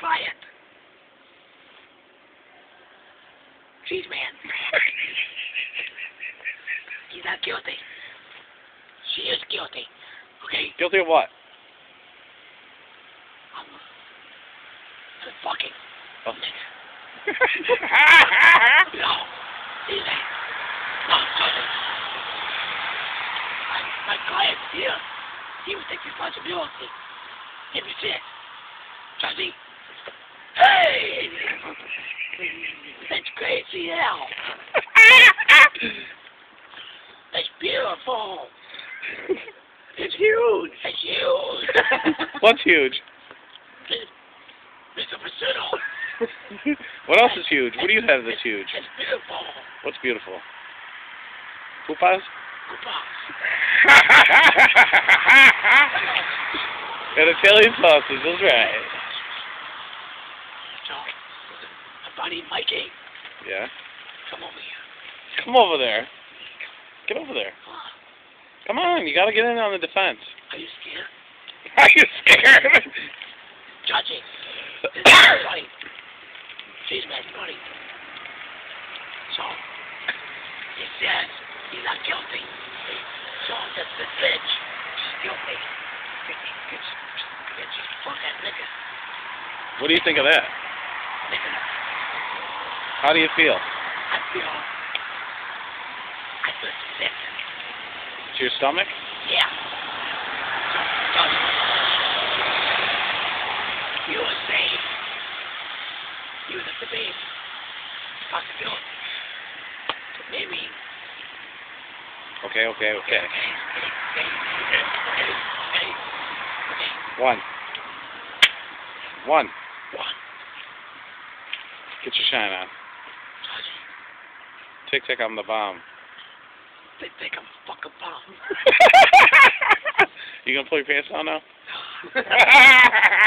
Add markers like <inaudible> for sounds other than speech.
client. Jeez, man. <laughs> He's not guilty. She is guilty. Okay? Guilty of what? Um, fucking. Oh. <laughs> no. See that? No, sorry. My, my client here, he was taking responsibility. Him shit. Trust me? Judge. Hey! That's crazy hell. <laughs> That's beautiful. it's huge. It's huge. <laughs> What's huge? Mr. Pacino. <laughs> what else is huge? What do you have that's huge? It's beautiful. What's beautiful? Poopas? Goodbye. and Italian sausage, that's right. Buddy Mikey, Yeah. come over here. Come over there. Get over there. Come on. Come on, you gotta get in on the defense. Are you scared? <laughs> Are you scared? Judging. <coughs> This is buddy. She's my buddy. So, he says he's not guilty. So, the, the bitch, she's guilty. What do you think of that? How do you feel? I feel, I feel sick. To your stomach? Yeah. You were saved. You was the baby. Possibility. Maybe. Okay, okay, okay. One. One. One. Get your shine on. Tic tac on the bomb. they think I'm a fucking bomb. <laughs> you gonna pull your pants down now? <laughs>